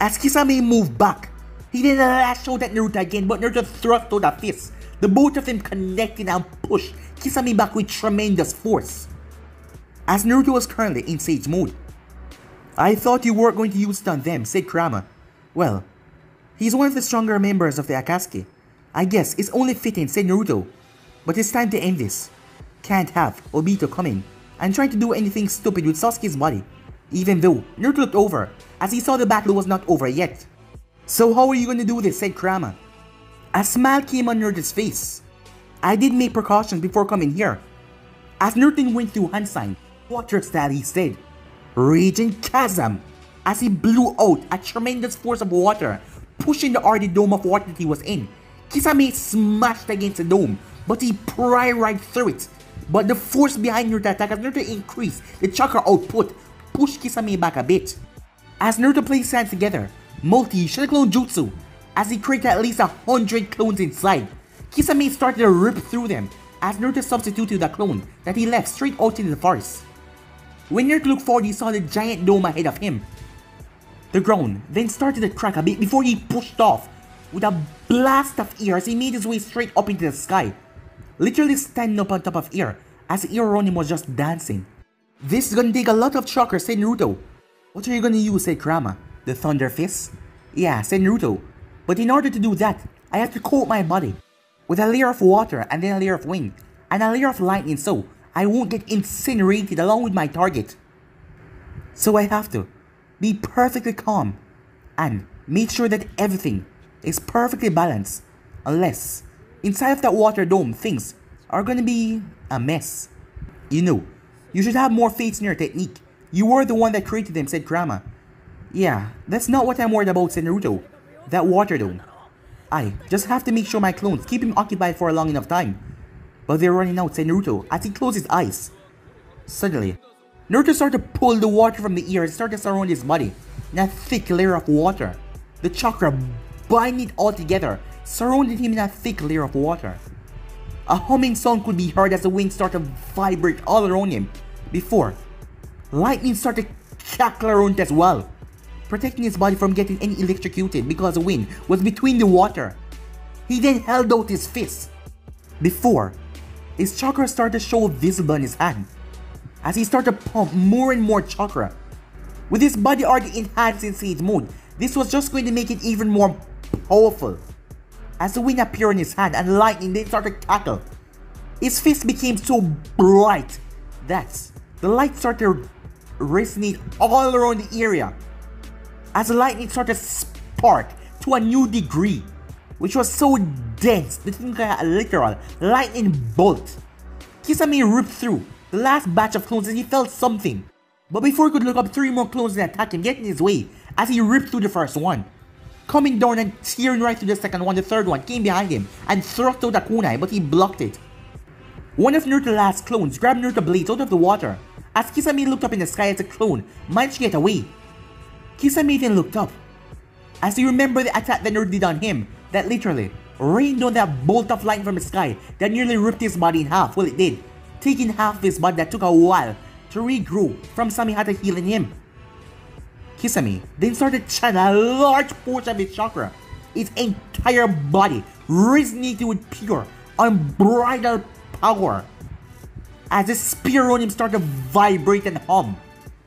As Kisame moved back, he then lashed out at Naruto again, but Naruto thrust out a fist. The both of them connected and pushed Kisame back with tremendous force. As Naruto was currently in Sage mode. I thought you weren't going to use it on them, said Kurama. Well, he's one of the stronger members of the Akatsuki. I guess it's only fitting, said Naruto. But it's time to end this. Can't have Obito coming and trying to do anything stupid with Sasuke's body. Even though Naruto looked over as he saw the battle was not over yet. So how are you gonna do this, said Kurama. A smile came on Naruto's face. I did make precautions before coming here. As Naruto went through hand sign, water style he said, Raging Chasm, as he blew out a tremendous force of water, pushing the already dome of water that he was in. Kisame smashed against the dome, but he pried right through it. But the force behind Naruto attack as Naruto increased the chakra output, pushed Kisame back a bit. As Naruto placed hands together, Multi Clone Jutsu, as he created at least a hundred clones inside. Kisame started to rip through them as Naruto substituted the clone that he left straight out into the forest. When Naruto looked forward, he saw the giant dome ahead of him. The ground then started to crack a bit before he pushed off with a blast of air as he made his way straight up into the sky, literally standing up on top of air as him was just dancing. This is gonna take a lot of chakra, said Naruto. What are you gonna use, said Kurama. The Thunder Fist? Yeah, said Naruto. But in order to do that, I have to coat my body with a layer of water and then a layer of wind and a layer of lightning so I won't get incinerated along with my target. So I have to be perfectly calm and make sure that everything is perfectly balanced unless inside of that water dome things are gonna be a mess. You know, you should have more faith in your technique. You were the one that created them, said Kurama. Yeah, that's not what I'm worried about, said Naruto. That water dome. I just have to make sure my clones keep him occupied for a long enough time. But they're running out, said Naruto as he closed his eyes. Suddenly, Naruto started to pull the water from the ear and started to surround his body in a thick layer of water. The chakra binding it all together, surrounding him in a thick layer of water. A humming sound could be heard as the wind started to vibrate all around him. Before, lightning started to crackle around as well, protecting his body from getting any electrocuted because the wind was between the water. He then held out his fist. Before, his chakra started to show visible in his hand as he started to pump more and more chakra. With his body already enhanced in Sage mode, this was just going to make it even more powerful. As the wind appeared in his hand and lightning then started to crackle, his fist became so bright that the light started resonate all around the area. As the lightning started to spark to a new degree, which was so dense it like a literal lightning bolt. Kisame ripped through the last batch of clones and he felt something. But before he could look up, three more clones and attack him, getting his way as he ripped through the first one. Coming down and tearing right through the second one, the third one came behind him and thrust out a kunai, but he blocked it. One of Naruto's last clones grabbed Naruto blades out of the water. As Kisame looked up in the sky as a clone managed to get away. Kisame then looked up. As he remembered the attack that Naruto did on him, that literally rained on that bolt of light from the sky that nearly ripped his body in half. Well, it did, taking half his body that took a while to regrow from Samehada healing him. Kisame then started channeling a large portion of his chakra, its entire body resonating with pure, unbridled power. As the spear on him started to vibrate and hum,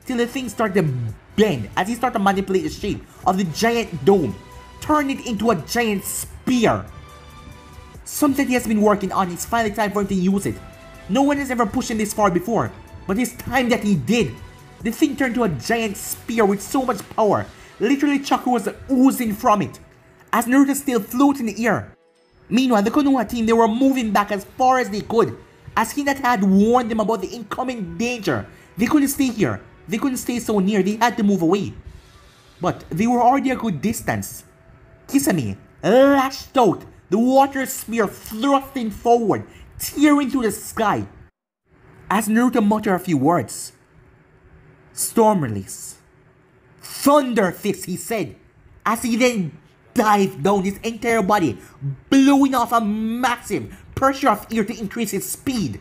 till the thing started to bend as he started to manipulate the shape of the giant dome, turn it into a giant spear. Something he has been working on, it's finally time for him to use it. No one has ever pushed him this far before, but it's time that he did. The thing turned to a giant spear with so much power, literally chakra was oozing from it, as Naruto still floated in the air. Meanwhile, the Konoha team, they were moving back as far as they could, as Hinata had warned them about the incoming danger. They couldn't stay here. They couldn't stay so near. They had to move away. But they were already a good distance. Kisame lashed out, the water sphere thrusting forward, tearing through the sky. As Naruto muttered a few words, Storm release. Thunder fist, he said, as he then dived down his entire body, blowing off a massive pressure of air to increase his speed.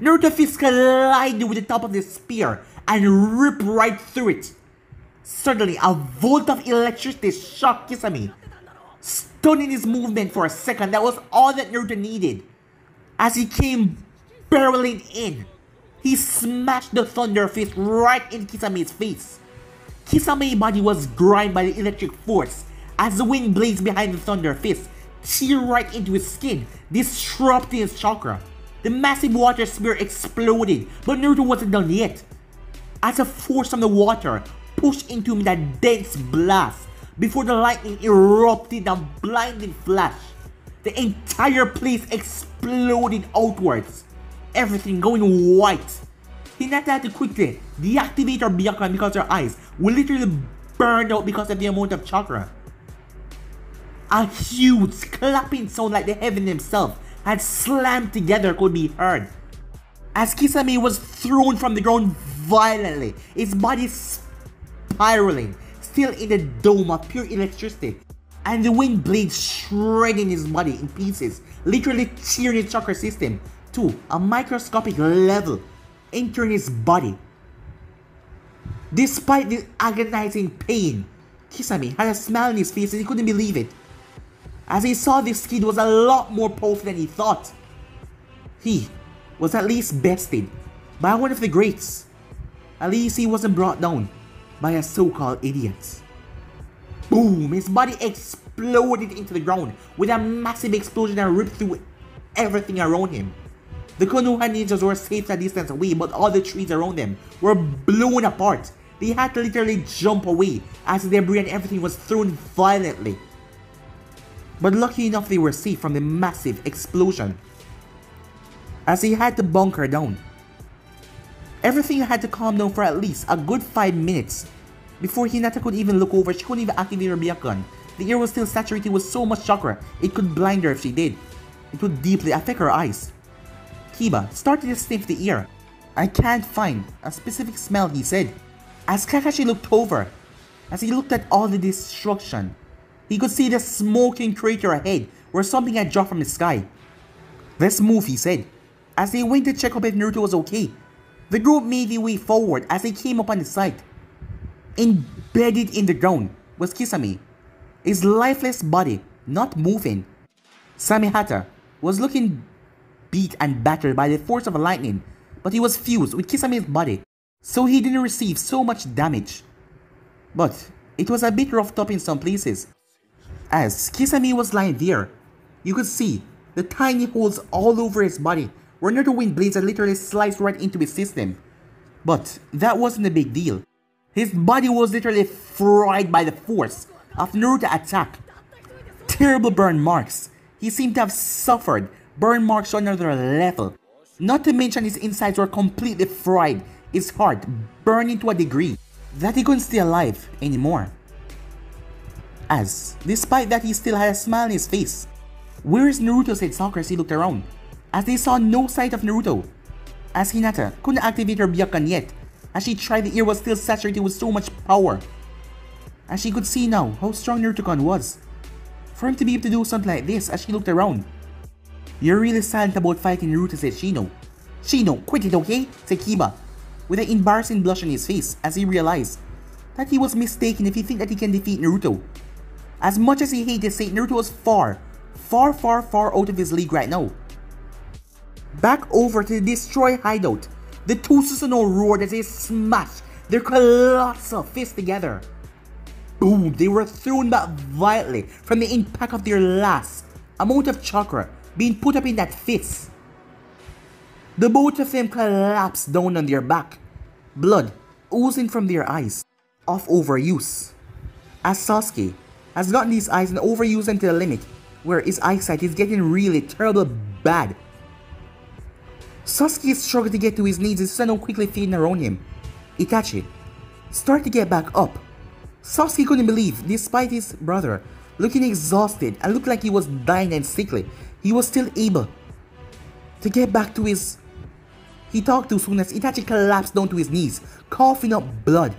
Naruto fist collided with the top of the spear and rip right through it. Suddenly, a volt of electricity shocked Kisame, stunning his movement for a second. That was all that Naruto needed. As he came barreling in, he smashed the Thunder Fist right in Kisame's face. Kisame's body was grimed by the electric force as the wind blades behind the Thunder Fist tear right into his skin, disrupting his chakra. The massive water spear exploded, but Naruto wasn't done yet. As a force from the water pushed into me that dense blast before the lightning erupted a blinding flash. The entire place exploded outwards, everything going white. Hinata had to quickly deactivate her Byakugan because her eyes were literally burned out because of the amount of chakra. A huge clapping sound like the heaven himself had slammed together could be heard. As Kisame was thrown from the ground violently, his body spiraling, still in the dome of pure electricity, and the wind blades shredding his body in pieces, literally tearing his chakra system to a microscopic level, entering his body. Despite the agonizing pain, Kisame had a smile on his face and he couldn't believe it. As he saw this kid was a lot more powerful than he thought. He was at least bested by one of the greats. At least he wasn't brought down by a so-called idiot. Boom! His body exploded into the ground with a massive explosion that ripped through everything around him. The Konoha ninjas were safe a distance away, but all the trees around them were blown apart. They had to literally jump away as the debris and everything was thrown violently. But lucky enough they were safe from the massive explosion. As he had to bunker down, Everything had to calm down for at least a good 5 minutes. Before Hinata could even look over, she couldn't even activate her Byakugan. The air was still saturated with so much chakra, it could blind her if she did. It would deeply affect her eyes. Kiba started to sniff the air. I can't find a specific smell, he said. As Kakashi looked over, as he looked at all the destruction, he could see the smoking crater ahead where something had dropped from the sky. Let's move, he said, as they went to check up if Naruto was okay. The group made their way forward as they came upon the site. Embedded in the ground was Kisame, his lifeless body not moving. Samehada was looking beat and battered by the force of lightning, but he was fused with Kisame's body, so he didn't receive so much damage. But it was a bit roughed up in some places. As Kisame was lying there, you could see the tiny holes all over his body where Naruto wind blades had literally sliced right into his system. But that wasn't a big deal. His body was literally fried by the force of Naruto attack. Terrible burn marks. He seemed to have suffered burn marks on another level. Not to mention his insides were completely fried, his heart burning to a degree that he couldn't stay alive anymore. As, despite that he still had a smile on his face. Where is Naruto said Sakura as he looked around as they saw no sight of Naruto. As Hinata couldn't activate her Byakugan yet, as she tried the air was still saturated with so much power. As she could see now how strong Naruto-kun was. For him to be able to do something like this as she looked around. You're really silent about fighting Naruto said Shino. Shino, quit it okay? said Kiba, with an embarrassing blush on his face as he realized that he was mistaken if he think that he can defeat Naruto. As much as he hated Saint Naruto was far, far far far out of his league right now. Back over to destroy hideout. The two Susanoo roared as they smashed their colossal fists together. Boom, they were thrown back violently from the impact of their last amount of chakra being put up in that fist. The both of them collapsed down on their back, blood oozing from their eyes, of overuse. As Sasuke has gotten his eyes and overused them to the limit, where his eyesight is getting really terrible bad Sasuke struggled to get to his knees and Susanoo quickly fading around him. Itachi started to get back up. Sasuke couldn't believe, despite his brother looking exhausted and looked like he was dying and sickly, he was still able to get back to his... He talked too soon as Itachi collapsed down to his knees, coughing up blood.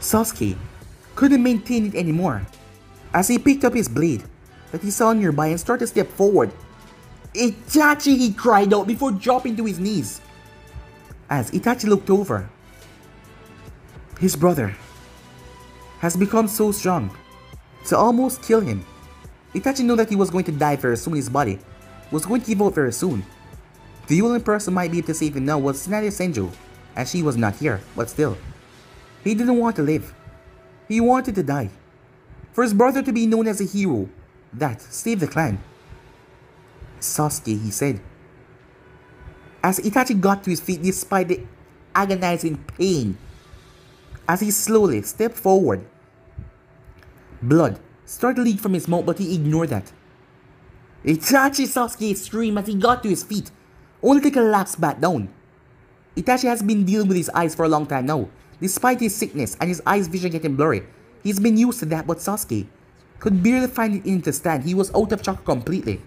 Sasuke couldn't maintain it anymore as he picked up his blade that he saw nearby and started to step forward. Itachi, he cried out before dropping to his knees. As Itachi looked over, his brother has become so strong to almost kill him. Itachi knew that he was going to die very soon, his body was going to give out very soon. The only person might be able to save him now was Tsunade Senju, as she was not here, but still. He didn't want to live. He wanted to die. For his brother to be known as a hero that saved the clan. Sasuke, he said. As Itachi got to his feet despite the agonizing pain, as he slowly stepped forward, blood started to leak from his mouth but he ignored that. Itachi Sasuke screamed as he got to his feet, only to collapse back down. Itachi has been dealing with his eyes for a long time now. Despite his sickness and his eyes vision getting blurry, he's been used to that but Sasuke could barely find it in to stand. He was out of chakra completely.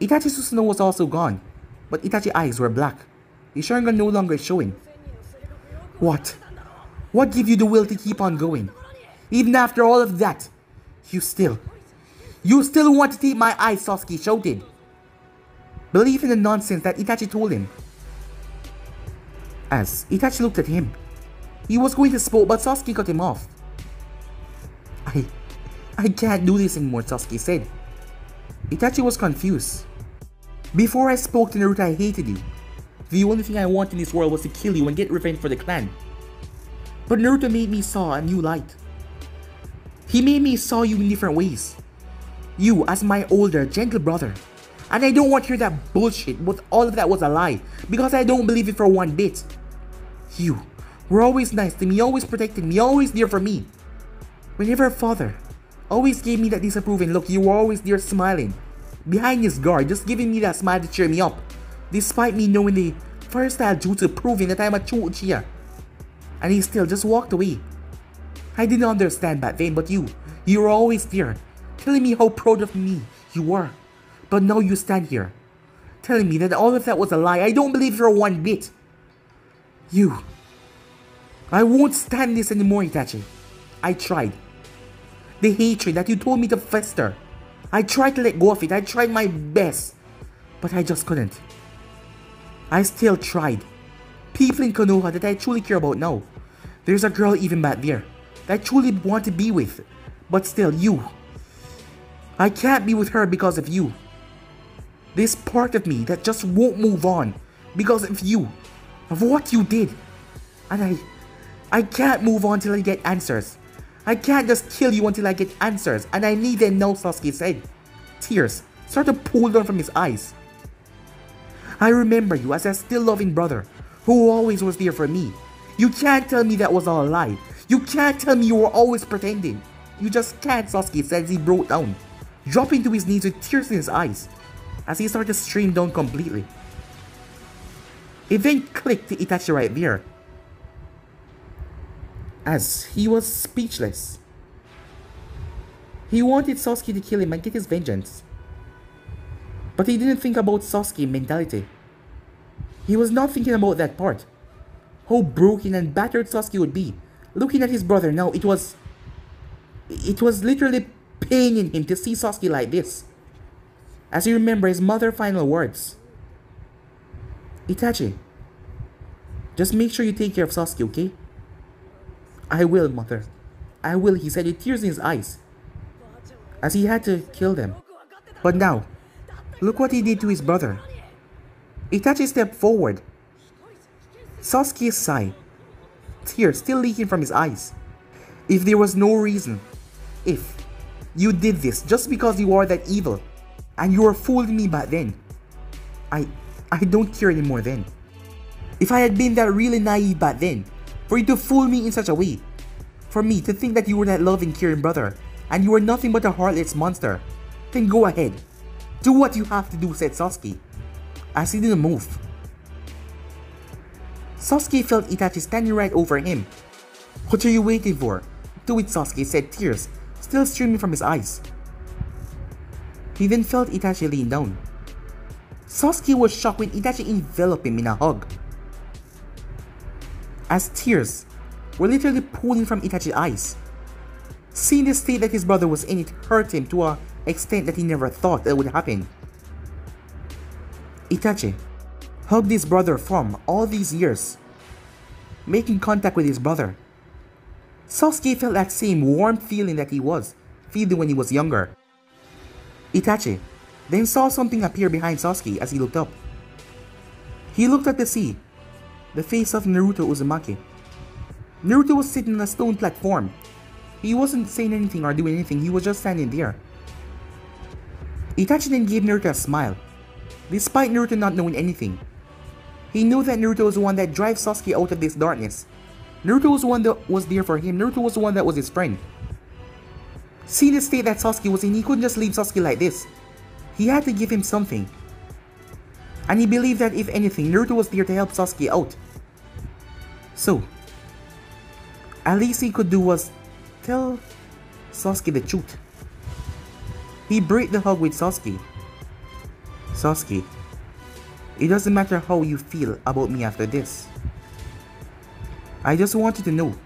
Itachi Susanoo was also gone, but Itachi's eyes were black. The Sharingan no longer showing. What? What gave you the will to keep on going? Even after all of that, you still, you still want to take my eyes, Sasuke shouted. Believe in the nonsense that Itachi told him. As Itachi looked at him, he was going to spoke but Sasuke cut him off. I, I can't do this anymore, Sasuke said. Itachi was confused. Before I spoke to Naruto, I hated you. The only thing I wanted in this world was to kill you and get revenge for the clan. But Naruto made me saw a new light. He made me saw you in different ways. You as my older, gentle brother. And I don't want to hear that bullshit, but all of that was a lie. Because I don't believe it for one bit. You were always nice to me, always protected me, always there for me. Whenever father always gave me that disapproving look, you were always there smiling behind his guard, just giving me that smile to cheer me up, despite me knowing the first style jutsu proving that I'm a true Uchiha. And he still just walked away. I didn't understand back then, but you, you were always there, telling me how proud of me you were. But now you stand here, telling me that all of that was a lie. I don't believe for one bit. You. I won't stand this anymore, Itachi. I tried. The hatred that you told me to fester I tried to let go of it. I tried my best. But I just couldn't. I still tried. People in Konoha that I truly care about now. There's a girl even back there that I truly want to be with. But still, you. I can't be with her because of you. This part of me that just won't move on because of you. Of what you did. And I... I can't move on till I get answers. I can't just kill you until I get answers, and I need them now, Sasuke said. Tears started to pool down from his eyes. I remember you as a still loving brother, who always was there for me. You can't tell me that was all a lie. You can't tell me you were always pretending. You just can't, Sasuke said as he broke down, dropping to his knees with tears in his eyes, as he started to stream down completely. Then clicked to Itachi right there, as he was speechless. He wanted Sasuke to kill him and get his vengeance. But he didn't think about Sasuke mentality. He was not thinking about that part. How broken and battered Sasuke would be. Looking at his brother now, it was... It was literally paining him to see Sasuke like this. As he remembered his mother's final words. Itachi, just make sure you take care of Sasuke, okay? I will, mother. I will, he said with tears in his eyes. As he had to kill them. But now, look what he did to his brother. Itachi stepped forward. Sasuke sighed, tears still leaking from his eyes. If there was no reason, if you did this just because you are that evil, and you were fooling me back then, I, I don't care anymore then. If I had been that really naive back then, for you to fool me in such a way. For me to think that you were that loving, caring brother, and you were nothing but a heartless monster. Then go ahead. Do what you have to do, said Sasuke. as he didn't move. Sasuke felt Itachi standing right over him. What are you waiting for? Do it, Sasuke said, tears still streaming from his eyes. He then felt Itachi lean down. Sasuke was shocked when Itachi enveloped him in a hug. As tears were literally pooling from Itachi's eyes. Seeing the state that his brother was in it hurt him to a extent that he never thought that would happen. Itachi hugged his brother from all these years, making contact with his brother. Sasuke felt that same warm feeling that he was feeling when he was younger. Itachi then saw something appear behind Sasuke as he looked up. He looked at the sea, the face of Naruto Uzumaki. Naruto was sitting on a stone platform. He wasn't saying anything or doing anything, he was just standing there. Itachi then gave Naruto a smile, despite Naruto not knowing anything. He knew that Naruto was the one that drives Sasuke out of this darkness. Naruto was the one that was there for him. Naruto was the one that was his friend. Seeing the state that Sasuke was in, he couldn't just leave Sasuke like this. He had to give him something. And he believed that if anything, Naruto was there to help Sasuke out. So, at least he could do was tell Sasuke the truth. He break the hug with Sasuke. Sasuke, it doesn't matter how you feel about me after this. I just want you to know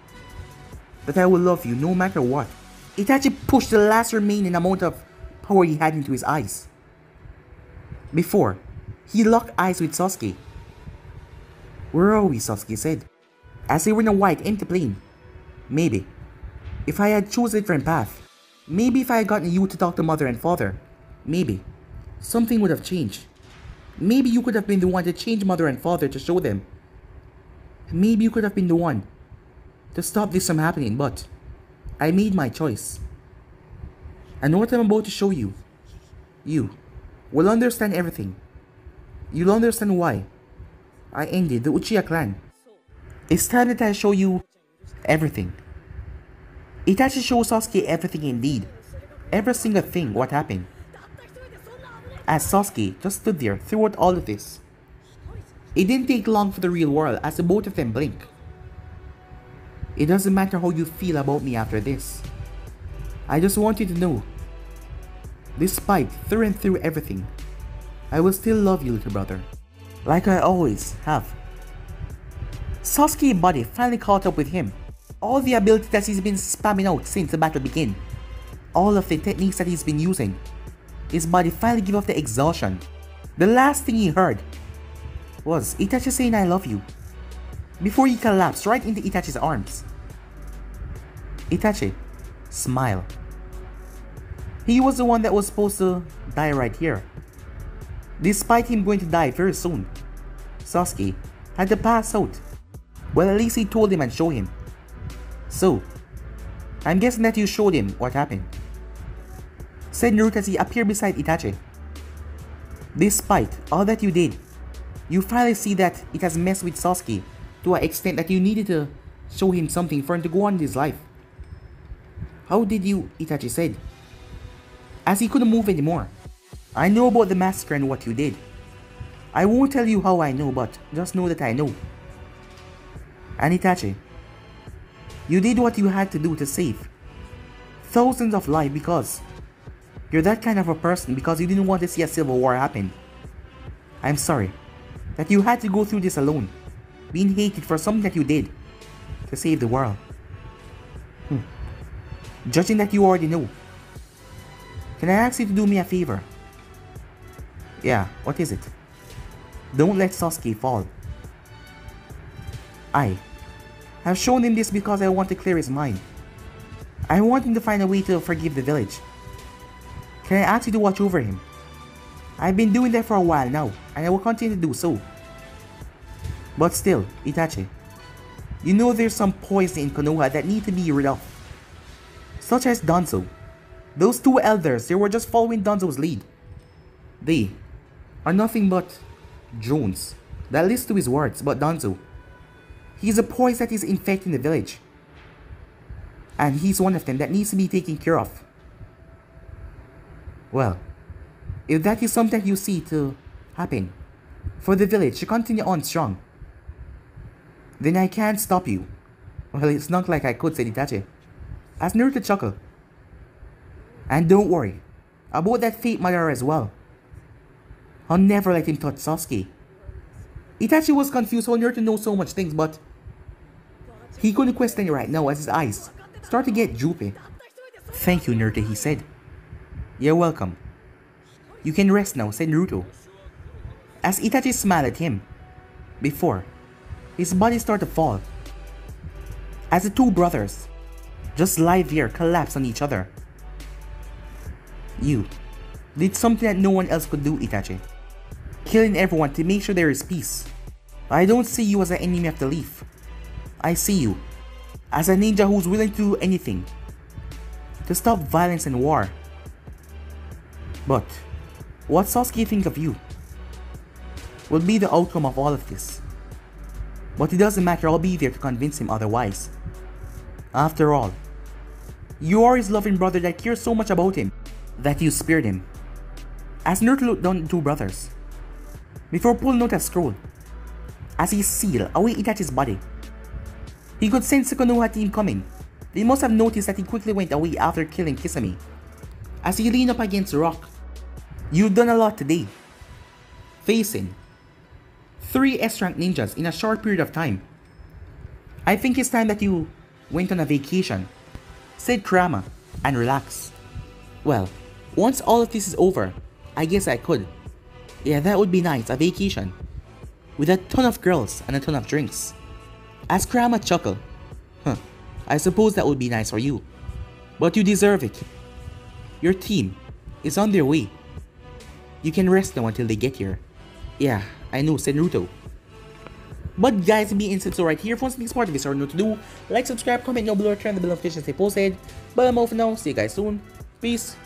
that I will love you no matter what. Itachi pushed the last remaining amount of power he had into his eyes. Before, he locked eyes with Sasuke. Where are we, Sasuke said, as they were in a white empty plane. Maybe, if I had chosen a different path, maybe if I had gotten you to talk to mother and father, maybe, something would have changed. Maybe you could have been the one to change mother and father to show them Maybe you could have been the one to stop this from happening, but I made my choice. And what I'm about to show you, you will understand everything. You'll understand why I ended the Uchiha clan. It's time that I show you everything. Itachi shows Sasuke everything indeed. Every single thing what happened. As Sasuke just stood there throughout all of this. It didn't take long for the real world as the both of them blink. It doesn't matter how you feel about me after this. I just want you to know, despite through and through everything, I will still love you little brother, like I always have. Sasuke's body finally caught up with him. All the abilities that he's been spamming out since the battle began, all of the techniques that he's been using, his body finally gave up the exhaustion. The last thing he heard was Itachi saying I love you before he collapsed right into Itachi's arms. Itachi, smile. He was the one that was supposed to die right here. Despite him going to die very soon, Sasuke had to pass out. Well, at least he told him and showed him. So, I'm guessing that you showed him what happened. Said Naruto as he appeared beside Itachi. Despite all that you did, you finally see that it has messed with Sasuke to an extent that you needed to show him something for him to go on his life. How did you, Itachi said. As he couldn't move anymore. I know about the massacre and what you did. I won't tell you how I know, but just know that I know. And Itachi, you did what you had to do to save thousands of lives because you're that kind of a person because you didn't want to see a civil war happen. I'm sorry that you had to go through this alone, being hated for something that you did to save the world. Hmm. Judging that you already know, can I ask you to do me a favor? Yeah, what is it? Don't let Sasuke fall. I have shown him this because I want to clear his mind. I want him to find a way to forgive the village. Can I ask you to watch over him? I've been doing that for a while now, and I will continue to do so. But still, Itachi, you know there's some poison in Konoha that need to be rid of. Such as Danzo. Those two elders, they were just following Danzo's lead. They are nothing but drones that listen to his words but Danzo. He's a poison that is infecting the village. And he's one of them that needs to be taken care of. Well, if that is something you see to happen, for the village to continue on strong. Then I can't stop you. Well, it's not like I could, said Itachi. Eh? As Naruto chuckled. And don't worry about that fate mother as well. I'll never let him touch Sasuke. Itachi was confused on how Naruto knows so much things, but he couldn't question it right now as his eyes started to get droopy. Thank you, Naruto, he said. You're welcome. You can rest now, said Naruto. As Itachi smiled at him. Before, his body started to fall. As the two brothers just lie there collapsed on each other. You did something that no one else could do, Itachi. Killing everyone to make sure there is peace. I don't see you as an enemy of the leaf. I see you as a ninja who's willing to do anything to stop violence and war. But what Sasuke think of you will be the outcome of all of this. But it doesn't matter, I'll be there to convince him otherwise. After all, you are his loving brother that cares so much about him that you spared him. As Naruto the two brothers, before pulling out a scroll, as he sealed away it at his body, he could sense Konoha team coming. They must have noticed that he quickly went away after killing Kisame. As he leaned up against rock, You've done a lot today. Facing three S-rank ninjas in a short period of time. I think it's time that you went on a vacation, said Kurama, and relax. Well, once all of this is over, I guess I could. Yeah, that would be nice, a vacation. With a ton of girls and a ton of drinks. As Kurama chuckled, huh, I suppose that would be nice for you. But you deserve it. Your team is on their way. You can rest now until they get here. Yeah, I know, said Naruto. But guys, be instant so right here. If you want something smart, this or know to do. Like, subscribe, comment down below, turn the bell notifications stay posted. But I'm off now. See you guys soon. Peace.